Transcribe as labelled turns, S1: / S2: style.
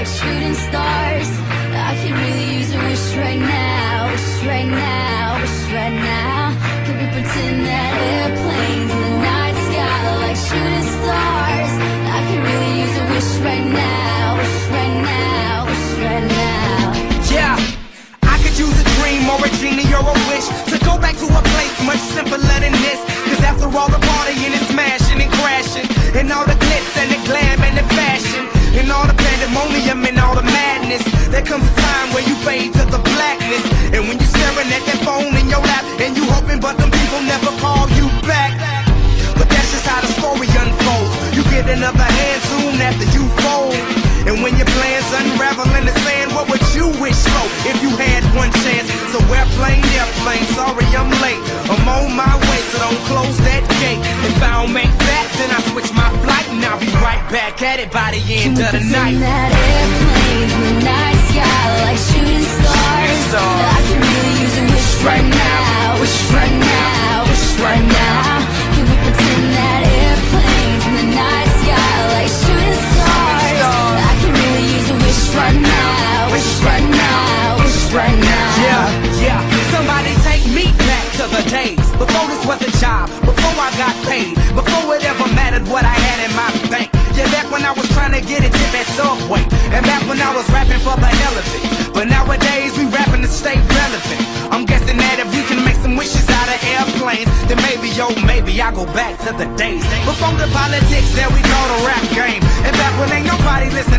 S1: like shooting stars. I could really use a wish right now, wish right now, wish right now. Can we pretend that airplanes in the night sky are like shooting stars? I could really use a wish right now, wish right now, wish right now.
S2: Yeah, I could use a dream or a genie or a wish to go back to a place much simpler than this. Cause after all the partying and smashing and crashing, and all there comes a time where you fade to the blackness. And when you're staring at that phone in your lap, and you hoping, but them people never call you back. But that's just how the story unfolds. You get another hand soon after you fold. And when your plans unravel in the sand, what would you wish for if you had one chance? So airplane, airplane, sorry I'm late. I'm on my way, so don't close that gate. If I don't make that, then I switch my flight and I'll be right back at it by the end of the night.
S1: Wish right now, wish right now. Can we pretend that airplanes in the night sky like shooting stars? I can really use a wish right now, wish right now, wish right now.
S2: Yeah, yeah. Somebody take me back to the days before this was a job, before I got paid, before it ever mattered what I had in my bank. Yeah, back when I was trying to get a tip at Subway, and back when I was rapping for the hell of it. But nowadays we rapping to stay yo, maybe I go back to the days. Before the politics that we call the rap game, and back when ain't nobody listened